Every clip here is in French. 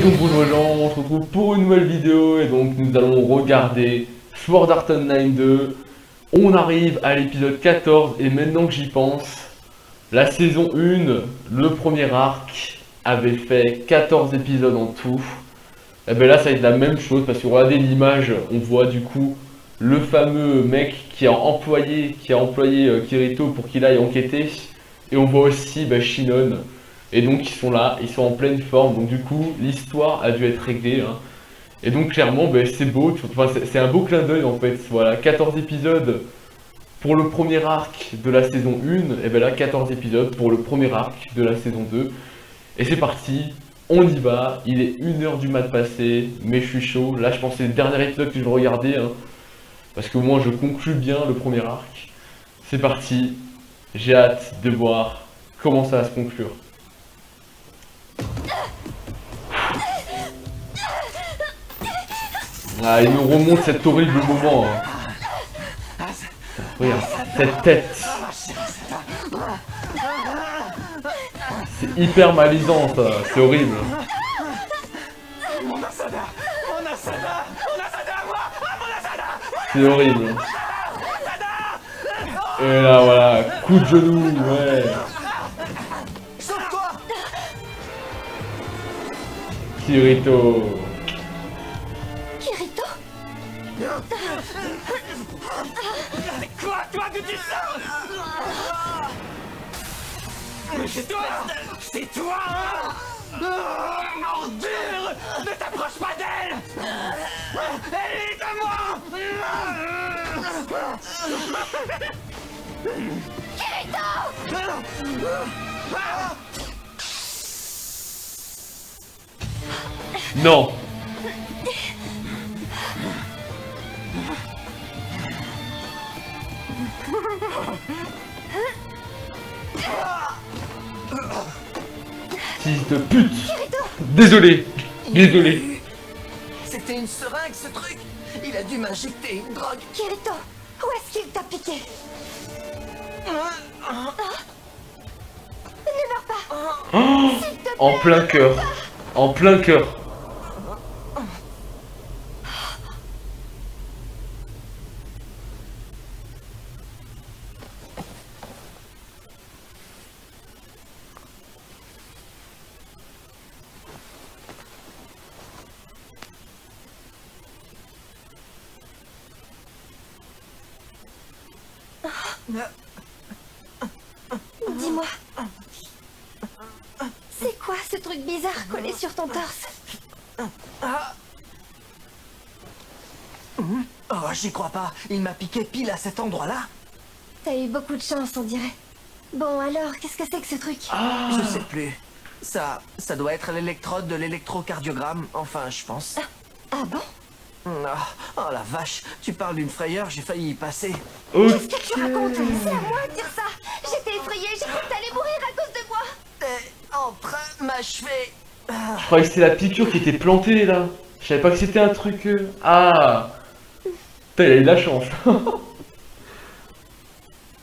Bonjour les gens, on se retrouve pour une nouvelle vidéo et donc nous allons regarder Sword Art Online 2. On arrive à l'épisode 14 et maintenant que j'y pense, la saison 1, le premier arc, avait fait 14 épisodes en tout. Et bien là ça va être la même chose parce que regardez l'image, on voit du coup le fameux mec qui a employé, qui a employé euh, Kirito pour qu'il aille enquêter. Et on voit aussi bah, Shinon et donc ils sont là, ils sont en pleine forme, donc du coup l'histoire a dû être réglée. Hein. Et donc clairement ben, c'est beau, c'est un beau clin d'œil en fait. Voilà, 14 épisodes pour le premier arc de la saison 1, et bien là 14 épisodes pour le premier arc de la saison 2. Et c'est parti, on y va, il est 1h du mat passé, mais je suis chaud. Là je pense que c'est le dernier épisode que je vais regarder, hein, parce que moi je conclue bien le premier arc. C'est parti, j'ai hâte de voir comment ça va se conclure. Ah, il nous remonte cet horrible moment. Hein. Regarde, cette tête. C'est hyper malisant ça, c'est horrible. C'est horrible. Et là voilà, coup de genou, ouais. Kirito. Ça c'est toi C'est toi hein oh, Ordure Ne t'approche pas d'elle Elle est à moi Kirito Non Fils de pute. Désolé. Désolé. C'était une seringue ce truc. Il a dû m'injecter une drogue. Kirito Où est-ce qu'il t'a piqué? Hein Ne meurs pas oh En plein cœur. En plein cœur Dis-moi. C'est quoi ce truc bizarre collé sur ton torse? Oh, j'y crois pas. Il m'a piqué pile à cet endroit-là. T'as eu beaucoup de chance, on dirait. Bon, alors, qu'est-ce que c'est que ce truc? Ah. Je sais plus. Ça, ça doit être l'électrode de l'électrocardiogramme. Enfin, je pense. Ah, ah bon? Ah, oh, la vache, tu parles d'une frayeur, j'ai failli y passer. Qu'est-ce que tu racontes? C'est à moi de dire ça. J'étais effrayée, j'ai cru que t'allais mourir à cause de moi. T'es en train de m'achever Je croyais que c'était la piqûre qui était plantée là. Je savais pas que c'était un truc... Euh, ah. Putain, il a eu de la chance.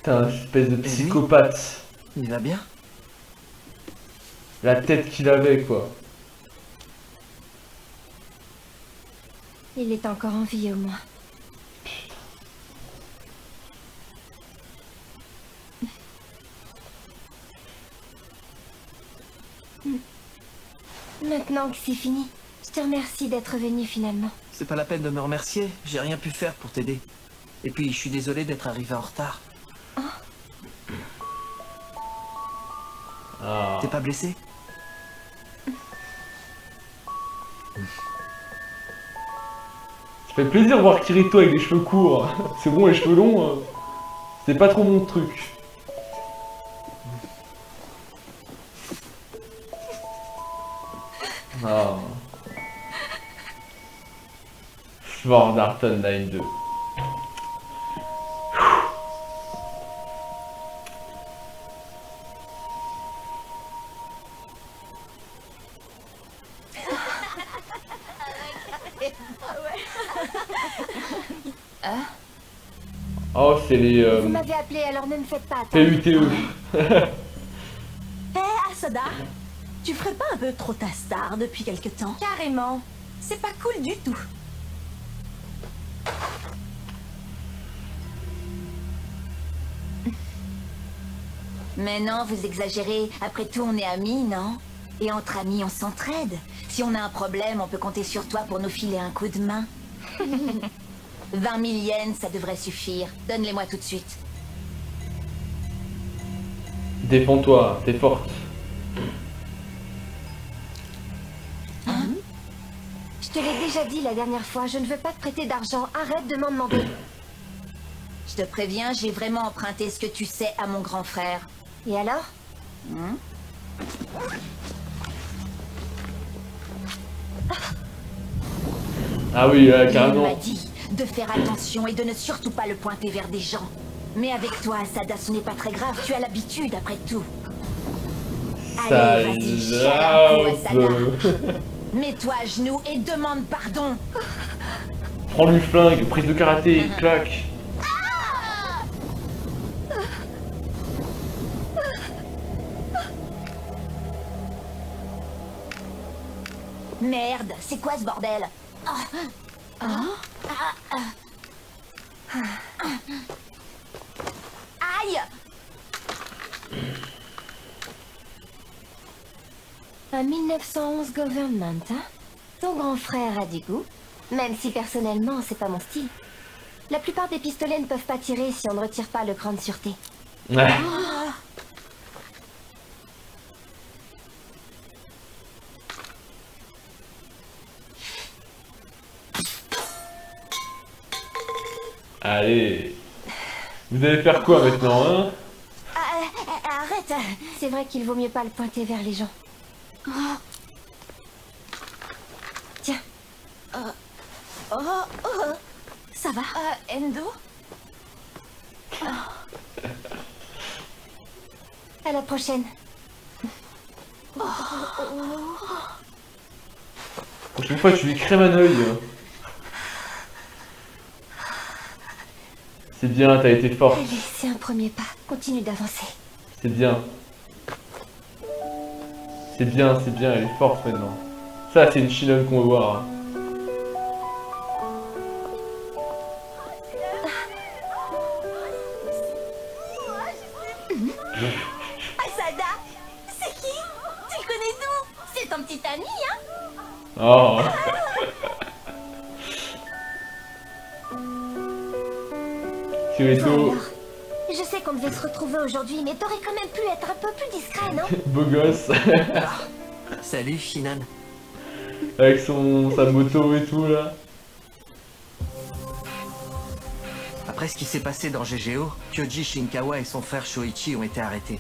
T'es un espèce de psychopathe. Il va bien? La tête qu'il avait quoi. Il est encore en vie au moins. Maintenant que c'est fini, je te remercie d'être venu finalement. C'est pas la peine de me remercier, j'ai rien pu faire pour t'aider. Et puis je suis désolé d'être arrivé en retard. Ah. T'es pas blessé? Ça fait plaisir de voir Kirito avec des cheveux courts. C'est bon, les cheveux longs, euh, c'est pas trop mon truc. Ah. Sword Art Online 2. C'est les... Euh... Vous m'avez appelé, alors ne me faites pas attendre. PUTE. Hé, Asada Tu ferais pas un peu trop ta star depuis quelque temps? Carrément. C'est pas cool du tout. Mais non, vous exagérez. Après tout, on est amis, non? Et entre amis, on s'entraide. Si on a un problème, on peut compter sur toi pour nous filer un coup de main. 20 000 yens, ça devrait suffire. Donne-les-moi tout de suite. Défends-toi, t'es forte. Je te l'ai déjà dit la dernière fois, je ne veux pas te prêter d'argent. Arrête de m'en demander. Je te préviens, j'ai vraiment emprunté ce que tu sais à mon grand frère. Et alors? Ah oui, là, Il carrément. m'a dit de faire attention et de ne surtout pas le pointer vers des gens. Mais avec toi, Asada, ce n'est pas très grave, tu as l'habitude après tout. Allez, vas-y. Mets-toi à genoux et demande pardon. Prends lui flingue, prise de karaté, clac. Merde, c'est quoi ce bordel? Oh. Ah. Aïe Un 1911 government, hein Ton grand frère a du goût, même si personnellement c'est pas mon style. La plupart des pistolets ne peuvent pas tirer si on ne retire pas le cran de sûreté. Ouais. Allez. Vous allez faire quoi maintenant, hein Ah, euh, arrête C'est vrai qu'il vaut mieux pas le pointer vers les gens. Oh. Tiens. Oh, oh, ça va Euh, Endo À la prochaine. Prochaine fois, tu lui crèmes un œil. C'est bien, t'as été forte. Allez, c'est un premier pas. Continue d'avancer. C'est bien. C'est bien, c'est bien, elle est forte maintenant. Ça, c'est une chinoise qu'on veut voir. hein. Asada C'est qui? Tu le connais d'où? C'est ton petit ami, hein? Oh Je sais qu'on devait se retrouver aujourd'hui, mais t'aurais quand même pu être un peu plus discret, non beau gosse, Salut Shinan. avec son sa moto et tout là. Après ce qui s'est passé dans GGO, Kyoji Shinkawa et son frère Shoichi ont été arrêtés.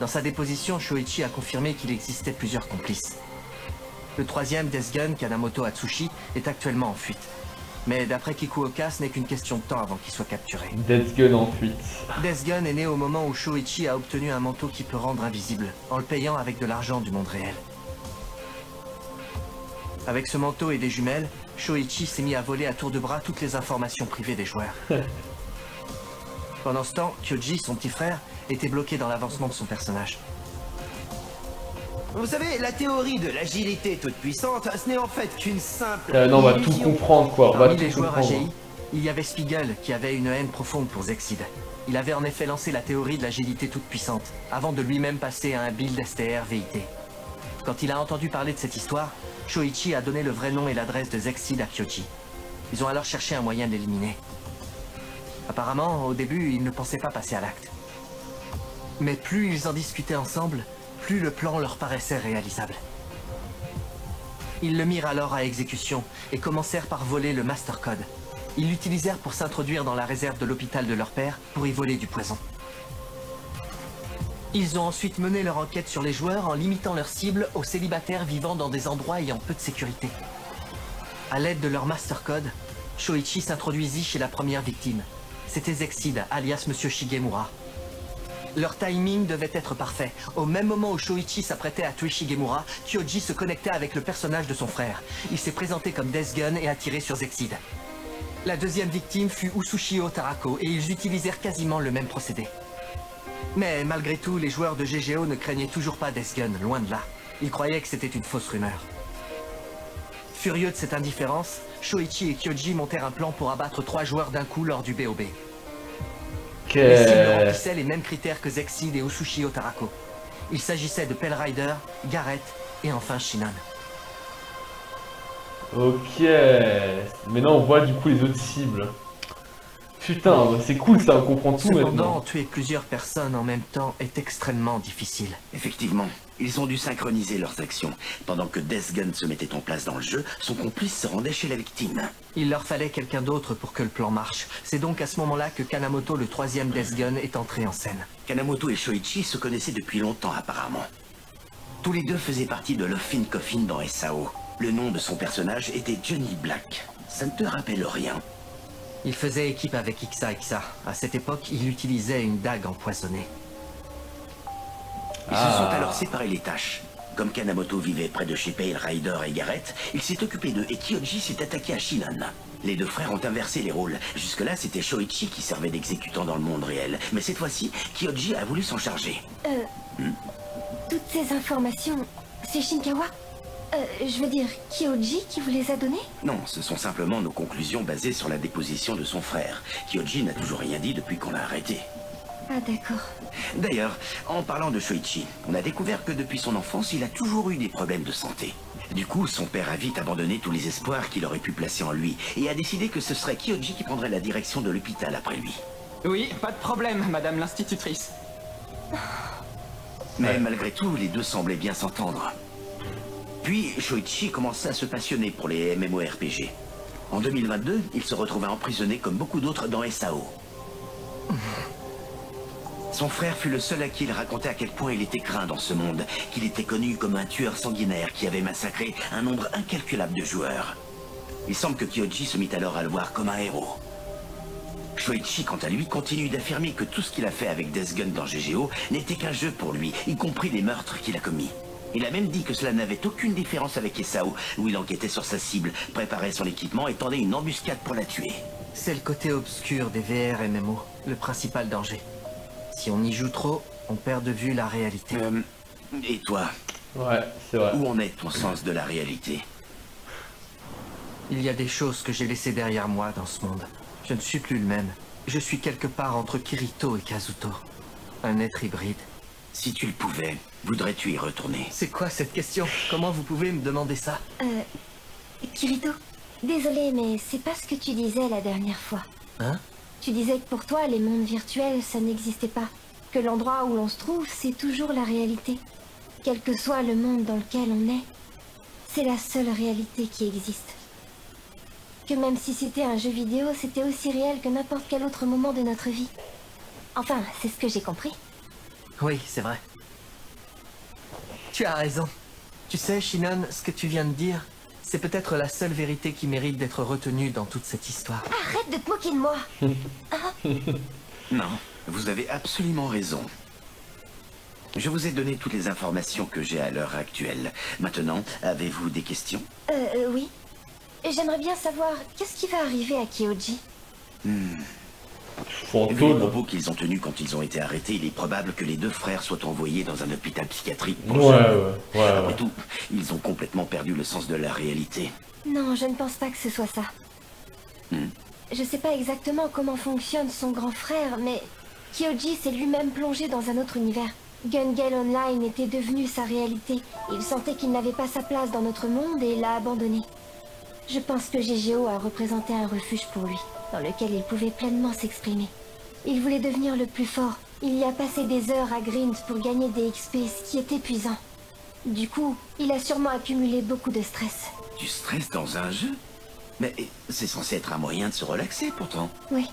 Dans sa déposition, Shoichi a confirmé qu'il existait plusieurs complices. Le troisième, Desgun Kanamoto Atsushi, est actuellement en fuite. Mais d'après Kikuoka, ce n'est qu'une question de temps avant qu'il soit capturé. Death Gun en fuite. Desgun est né au moment où Shoichi a obtenu un manteau qui peut rendre invisible, en le payant avec de l'argent du monde réel. Avec ce manteau et des jumelles, Shoichi s'est mis à voler à tour de bras toutes les informations privées des joueurs. Pendant ce temps, Kyoji, son petit frère, était bloqué dans l'avancement de son personnage. Vous savez, la théorie de l'agilité toute puissante, ce n'est en fait qu'une simple. Euh, non, on va tout comprendre quoi, on va Parmi tout les joueurs. AGI, il y avait Spiegel qui avait une haine profonde pour Zexid. Il avait en effet lancé la théorie de l'agilité toute puissante, avant de lui-même passer à un build STR VIT. Quand il a entendu parler de cette histoire, Shoichi a donné le vrai nom et l'adresse de Zexid à Kyoji. Ils ont alors cherché un moyen de l'éliminer. Apparemment, au début, ils ne pensaient pas passer à l'acte. Mais plus ils en discutaient ensemble, plus le plan leur paraissait réalisable. Ils le mirent alors à exécution et commencèrent par voler le Master Code. Ils l'utilisèrent pour s'introduire dans la réserve de l'hôpital de leur père pour y voler du poison. Ils ont ensuite mené leur enquête sur les joueurs en limitant leur cible aux célibataires vivant dans des endroits ayant peu de sécurité. À l'aide de leur Master Code, Shoichi s'introduisit chez la première victime. C'était Zexid, alias Monsieur Shigemura. Leur timing devait être parfait. Au même moment où Shoichi s'apprêtait à tuer Kyoji se connectait avec le personnage de son frère. Il s'est présenté comme Death Gun et a tiré sur Zexid. La deuxième victime fut Usushio Tarako et ils utilisèrent quasiment le même procédé. Mais malgré tout, les joueurs de GGO ne craignaient toujours pas Death Gun, loin de là. Il croyait que c'était une fausse rumeur. Furieux de cette indifférence, Shoichi et Kyoji montèrent un plan pour abattre trois joueurs d'un coup lors du BOB. Les cibles remplissaient les mêmes critères que Zexid et Usushi Otarako. Il s'agissait de Pell Rider, Gareth et enfin Shinan. Ok. Maintenant on voit du coup les autres cibles. Putain, c'est cool ça, on comprend tout Cependant, maintenant. tuer plusieurs personnes en même temps est extrêmement difficile. Effectivement, ils ont dû synchroniser leurs actions. Pendant que Death Gun se mettait en place dans le jeu, son complice se rendait chez la victime. Il leur fallait quelqu'un d'autre pour que le plan marche. C'est donc à ce moment-là que Kanamoto, le troisième Death Gun, est entré en scène. Kanamoto et Shoichi se connaissaient depuis longtemps apparemment. Tous les deux faisaient partie de Lofin Coffin dans SAO. Le nom de son personnage était Johnny Black. Ça ne te rappelle rien Il faisait équipe avec Ixa Ixa. À cette époque, il utilisait une dague empoisonnée. Ils se Ah. sont alors séparés les tâches. Comme Kanamoto vivait près de chez Pale Rider et Garrett, il s'est occupé d'eux et Kyoji s'est attaqué à Shinan. Les deux frères ont inversé les rôles. Jusque-là, c'était Shoichi qui servait d'exécutant dans le monde réel. Mais cette fois-ci, Kyoji a voulu s'en charger. Toutes ces informations, c'est Shinkawa? Euh, je veux dire, Kyoji qui vous les a données Non, ce sont simplement nos conclusions basées sur la déposition de son frère. Kyoji n'a toujours rien dit depuis qu'on l'a arrêté. Ah d'accord. D'ailleurs, en parlant de Shoichi, on a découvert que depuis son enfance, il a toujours eu des problèmes de santé. Du coup, son père a vite abandonné tous les espoirs qu'il aurait pu placer en lui et a décidé que ce serait Kyoji qui prendrait la direction de l'hôpital après lui. Oui, pas de problème, madame l'institutrice. Mais malgré tout, les deux semblaient bien s'entendre. Puis, Shoichi commença à se passionner pour les MMORPG. En 2022, il se retrouva emprisonné comme beaucoup d'autres dans SAO. Son frère fut le seul à qui il racontait à quel point il était craint dans ce monde, qu'il était connu comme un tueur sanguinaire qui avait massacré un nombre incalculable de joueurs. Il semble que Kyoji se mit alors à le voir comme un héros. Shoichi, quant à lui, continue d'affirmer que tout ce qu'il a fait avec Death Gun dans GGO n'était qu'un jeu pour lui, y compris les meurtres qu'il a commis. Il a même dit que cela n'avait aucune différence avec Esao, où il enquêtait sur sa cible, préparait son équipement et tendait une embuscade pour la tuer. C'est le côté obscur des VR MMO, le principal danger. Si on y joue trop, on perd de vue la réalité. Euh, et toi, Ouais, c'est vrai. où en est ton sens de la réalité Il y a des choses que j'ai laissées derrière moi dans ce monde. Je ne suis plus le même. Je suis quelque part entre Kirito et Kazuto. Un être hybride. Si tu le pouvais, voudrais-tu y retourner? C'est quoi cette question? Comment vous pouvez me demander ça? Euh, Kirito, désolé, mais c'est pas ce que tu disais la dernière fois. Hein? Tu disais que pour toi, les mondes virtuels, ça n'existait pas. Que l'endroit où l'on se trouve, c'est toujours la réalité. Quel que soit le monde dans lequel on est, c'est la seule réalité qui existe. Que même si c'était un jeu vidéo, c'était aussi réel que n'importe quel autre moment de notre vie. Enfin, c'est ce que j'ai compris. Oui, c'est vrai. Tu as raison. Tu sais, Shinon, ce que tu viens de dire, c'est peut-être la seule vérité qui mérite d'être retenue dans toute cette histoire. Arrête de te moquer de moi Non, vous avez absolument raison. Je vous ai donné toutes les informations que j'ai à l'heure actuelle. Maintenant, avez-vous des questions? Euh, euh, oui. J'aimerais bien savoir qu'est-ce qui va arriver à Kyoji? En Vu les propos qu'ils ont tenus quand ils ont été arrêtés, il est probable que les deux frères soient envoyés dans un hôpital psychiatrique pour Ouais, ouais, ouais, Après ouais. tout, ils ont complètement perdu le sens de la réalité. Non, je ne pense pas que ce soit ça. Hmm. Je sais pas exactement comment fonctionne son grand frère, mais Kyoji s'est lui-même plongé dans un autre univers. Gun Gale Online était devenu sa réalité. Il sentait qu'il n'avait pas sa place dans notre monde et l'a abandonné. Je pense que GGO a représenté un refuge pour lui, dans lequel il pouvait pleinement s'exprimer. Il voulait devenir le plus fort. Il y a passé des heures à Grind pour gagner des XP, ce qui est épuisant. Du coup, il a sûrement accumulé beaucoup de stress. Du stress dans un jeu Mais c'est censé être un moyen de se relaxer pourtant. Oui.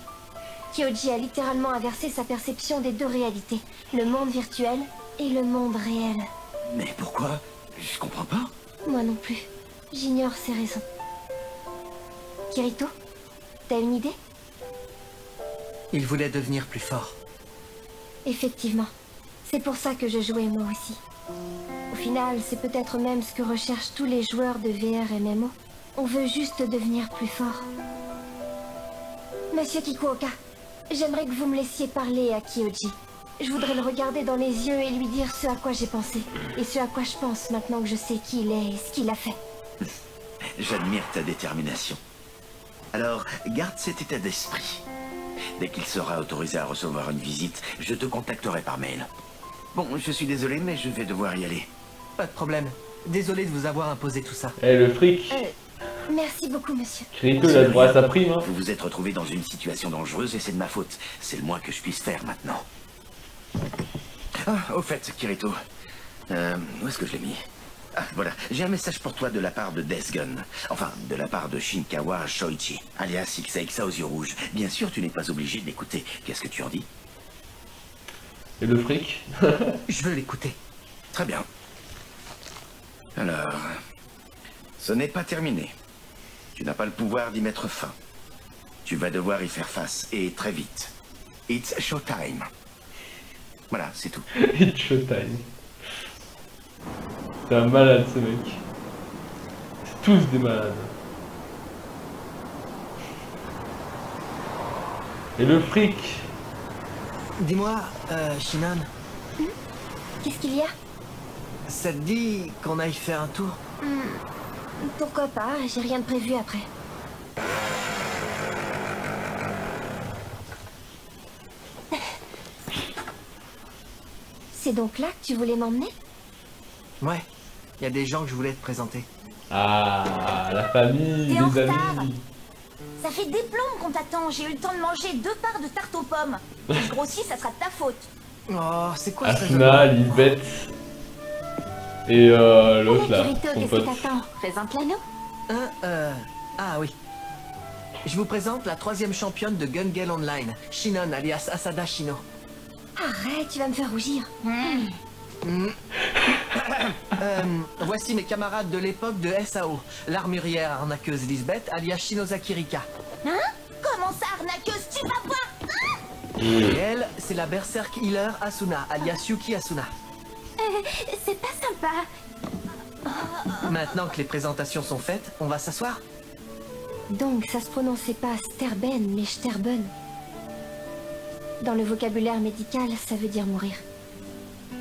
Kyoji a littéralement inversé sa perception des deux réalités, le monde virtuel et le monde réel. Mais pourquoi? Je comprends pas. Moi non plus. J'ignore ses raisons. Kirito? T'as une idée? Il voulait devenir plus fort. Effectivement. C'est pour ça que je jouais moi aussi. Au final, c'est peut-être même ce que recherchent tous les joueurs de VR et MMO. On veut juste devenir plus fort. Monsieur Kikuoka, j'aimerais que vous me laissiez parler à Kyoji. Je voudrais le regarder dans les yeux et lui dire ce à quoi j'ai pensé. Et ce à quoi je pense maintenant que je sais qui il est et ce qu'il a fait. J'admire ta détermination. Alors, garde cet état d'esprit. Dès qu'il sera autorisé à recevoir une visite, je te contacterai par mail. Bon, je suis désolé, mais je vais devoir y aller. Pas de problème. Désolé de vous avoir imposé tout ça. Eh, le fric Euh, merci beaucoup, monsieur. Kirito, il a droit à sa prime, hein. Vous vous êtes retrouvé dans une situation dangereuse et c'est de ma faute. C'est le moins que je puisse faire maintenant. Ah, au fait, Kirito. Euh, où est-ce que je l'ai mis? Ah, voilà. J'ai un message pour toi de la part de Death Gun. Enfin, de la part de Shinkawa Shoichi, alias Ixaïxa aux yeux rouges. Bien sûr, tu n'es pas obligé de l'écouter. Qu'est-ce que tu en dis? Et le fric? Je veux l'écouter. Très bien. Alors, ce n'est pas terminé. Tu n'as pas le pouvoir d'y mettre fin. Tu vas devoir y faire face, et très vite. It's showtime. Voilà, c'est tout. It's showtime. C'est un malade ce mec. C'est tous des malades. Et le fric Dis-moi, euh, Shinan, Qu'est-ce qu'il y a? Ça te dit qu'on aille faire un tour? Pourquoi pas J'ai rien de prévu après. C'est donc là que tu voulais m'emmener? Ouais. Il y a des gens que je voulais te présenter. Ah, la famille, T'es en les retard. amis. Ça fait des plombes qu'on t'attend. J'ai eu le temps de manger deux parts de tarte aux pommes. Si je grossis, ça sera de ta faute. Oh, c'est quoi ce Asuna, Lisbeth. Et euh, l'autre là, son qu'est-ce pote. que t'attends Présente-la nous. Hein, euh... Ah oui. Je vous présente la troisième championne de Gun Gale Online, Shinon alias Asada Shino. Arrête, tu vas me faire rougir. Euh, voici mes camarades de l'époque de SAO, l'armurière arnaqueuse Lisbeth alias Shinozaki Rika. Hein? Comment ça, arnaqueuse? Tu vas voir Et elle, c'est la berserk healer Asuna alias Yuki Asuna. C'est pas sympa. Maintenant que les présentations sont faites, on va s'asseoir Donc, ça se prononçait pas Sterben, mais Sterben. Dans le vocabulaire médical, ça veut dire mourir.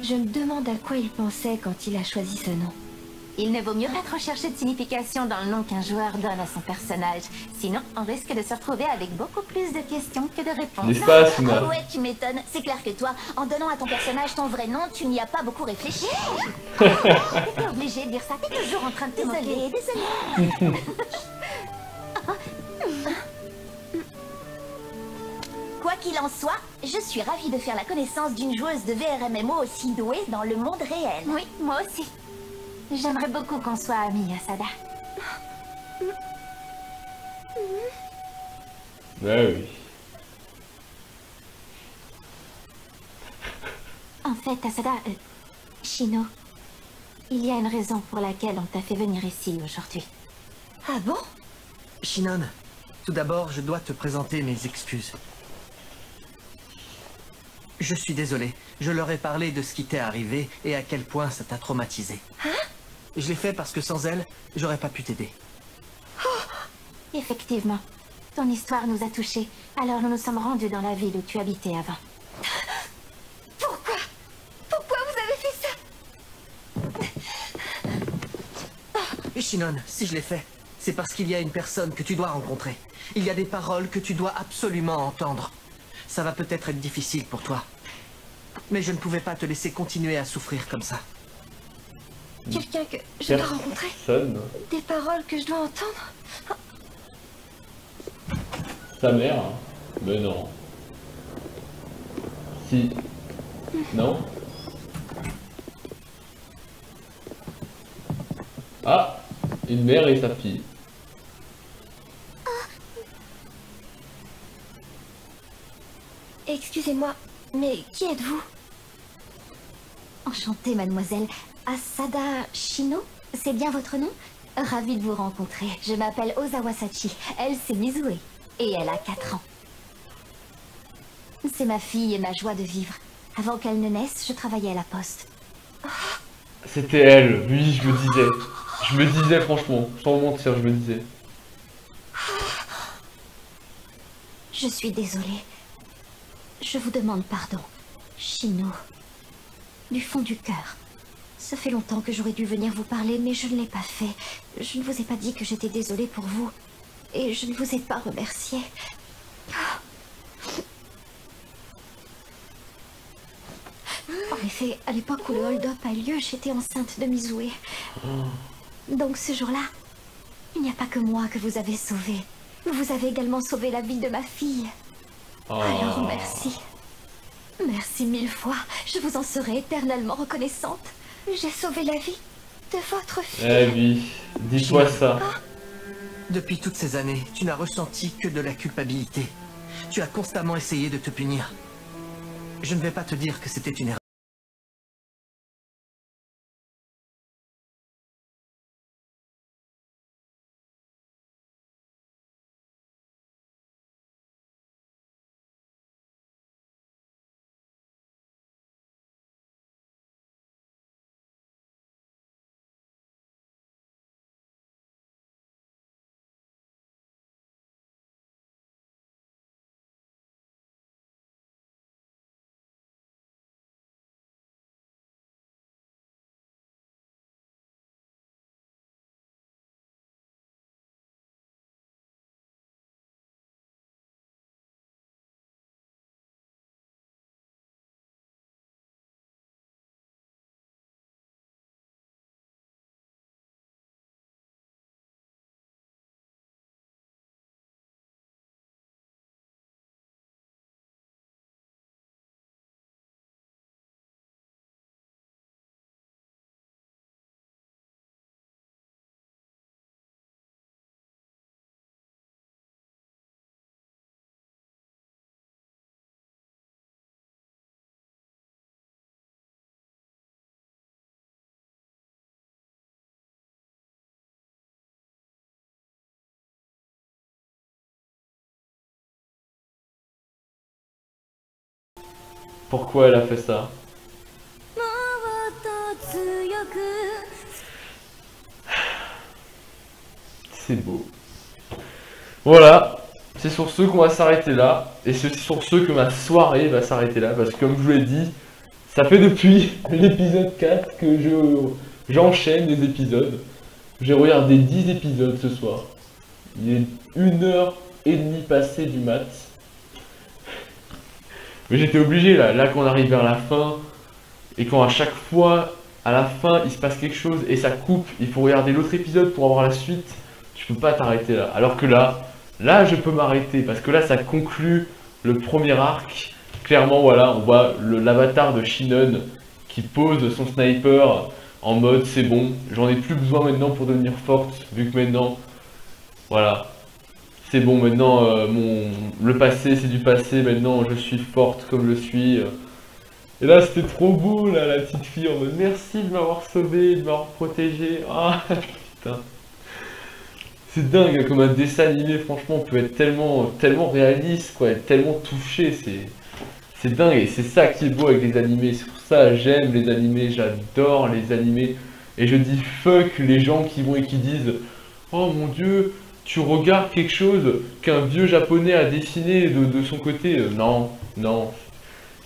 Je me demande à quoi il pensait quand il a choisi ce nom. Il ne vaut mieux pas trop chercher de signification dans le nom qu'un joueur donne à son personnage. Sinon, on risque de se retrouver avec beaucoup plus de questions que de réponses. N'est-ce pas, Asuna Ah ouais, tu m'étonnes. C'est clair que toi, en donnant à ton personnage ton vrai nom, tu n'y as pas beaucoup réfléchi. T'es obligé de dire ça. T'es toujours en train de te moquer. Désolée. Quoi qu'il en soit, je suis ravie de faire la connaissance d'une joueuse de VRMMO aussi douée dans le monde réel. Oui, moi aussi. J'aimerais beaucoup qu'on soit amis, Asada. Ouais, oui. En fait, Asada, euh, Shino, il y a une raison pour laquelle on t'a fait venir ici aujourd'hui. Ah bon? Shinon, tout d'abord, je dois te présenter mes excuses. Je suis désolé, je leur ai parlé de ce qui t'est arrivé et à quel point ça t'a traumatisé. Je l'ai fait parce que sans elle, j'aurais pas pu t'aider. Effectivement, ton histoire nous a touchés, alors nous nous sommes rendus dans la ville où tu habitais avant. Pourquoi? Pourquoi vous avez fait ça? Shinon, si je l'ai fait, c'est parce qu'il y a une personne que tu dois rencontrer. Il y a des paroles que tu dois absolument entendre. Ça va peut-être être difficile pour toi. Mais je ne pouvais pas te laisser continuer à souffrir comme ça. Quelqu'un que je dois rencontrer Personne. Des paroles que je dois entendre Sa mère hein. Mais non. Si. Non Ah Une mère et sa fille. Excusez-moi, mais qui êtes-vous? Enchantée, mademoiselle. Asada Shino, c'est bien votre nom? Ravie de vous rencontrer. Je m'appelle Ozawa Sachi. Elle, c'est Mizue. Et elle a 4 ans. C'est ma fille et ma joie de vivre. Avant qu'elle ne naisse, je travaillais à la poste. C'était elle, oui, je me disais. Je me disais franchement, sans mentir, je me disais. Je suis désolée. Je vous demande pardon. Chino, du fond du cœur, ça fait longtemps que j'aurais dû venir vous parler, mais je ne l'ai pas fait. Je ne vous ai pas dit que j'étais désolée pour vous. Et je ne vous ai pas remercié. En effet, à l'époque où le hold-up a lieu, j'étais enceinte de Mizoué. Donc ce jour-là, il n'y a pas que moi que vous avez sauvé. Vous avez également sauvé la vie de ma fille. Alors merci. Merci mille fois. Je vous en serai éternellement reconnaissante. J'ai sauvé la vie de votre fille. Eh oui, dis-toi ça. Depuis toutes ces années, tu n'as ressenti que de la culpabilité. Tu as constamment essayé de te punir. Je ne vais pas te dire que c'était une erreur. Pourquoi elle a fait ça C'est beau. Voilà, c'est sur ce qu'on va s'arrêter là. Et c'est sur ce que ma soirée va s'arrêter là. Parce que comme je vous l'ai dit, ça fait depuis l'épisode 4 que je j'enchaîne des épisodes. J'ai regardé 10 épisodes ce soir. Il est une heure et demie passée du mat. Mais j'étais obligé là, là qu'on arrive vers la fin, et quand à chaque fois, à la fin, il se passe quelque chose et ça coupe, il faut regarder l'autre épisode pour avoir la suite, tu peux pas t'arrêter là. Alors que là, là je peux m'arrêter, parce que là ça conclut le premier arc. Clairement voilà, on voit l'avatar de Shinon qui pose son sniper en mode c'est bon, j'en ai plus besoin maintenant pour devenir forte, vu que maintenant, voilà, c'est bon, maintenant, euh, mon, le passé, c'est du passé, maintenant, je suis forte comme je suis. Et là, c'était trop beau, là, la petite fille, merci de m'avoir sauvé, de m'avoir protégé. Ah, putain. C'est dingue, comme un dessin animé, franchement, peut être tellement, tellement réaliste, quoi, être tellement touché, c'est... C'est dingue, et c'est ça qui est beau avec les animés, c'est pour ça j'aime les animés, j'adore les animés, et je dis fuck les gens qui vont et qui disent « Oh mon dieu, tu regardes quelque chose qu'un vieux japonais a dessiné de, son côté. Euh, non, non.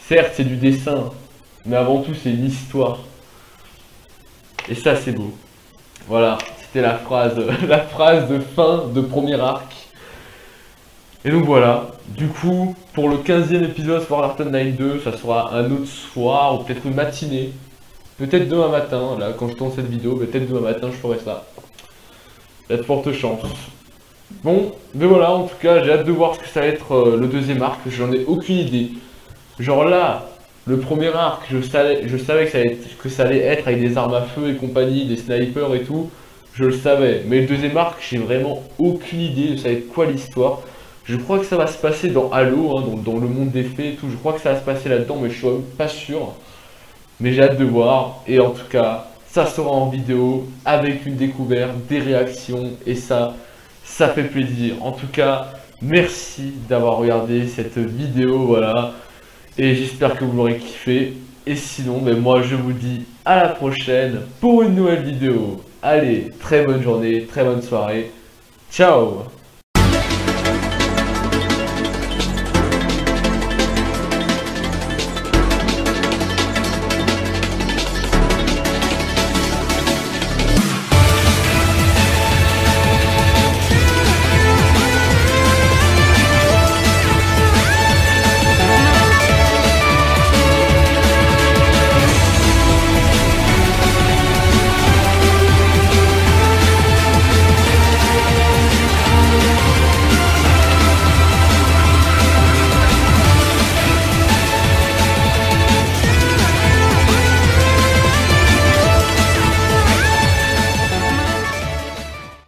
Certes, c'est du dessin, mais avant tout, c'est une histoire. Et ça, c'est beau. Voilà, c'était la phrase, de fin de premier arc. Et donc voilà, du coup, pour le 15e épisode Art Online 2, ça sera un autre soir, ou peut-être une matinée. Peut-être demain matin, là, quand je tourne cette vidéo, peut-être demain matin, je ferai ça. Il y a. Bon, mais voilà, en tout cas, j'ai hâte de voir ce que ça va être euh, le deuxième arc, j'en ai aucune idée. Genre là, le premier arc, je savais, que, ça allait être, que ça allait être avec des armes à feu et compagnie, des snipers et tout, je le savais. Mais le deuxième arc, j'ai vraiment aucune idée de ça va être quoi l'histoire. Je crois que ça va se passer dans Halo, hein, dans, le monde des faits et tout, je crois que ça va se passer là-dedans, mais je suis pas sûr. Mais j'ai hâte de voir, et en tout cas, ça sera en vidéo, avec une découverte, des réactions, et ça ça fait plaisir. En tout cas, merci d'avoir regardé cette vidéo, voilà. Et j'espère que vous l'aurez kiffé. Et sinon, ben moi je vous dis à la prochaine pour une nouvelle vidéo. Allez, très bonne journée, très bonne soirée. Ciao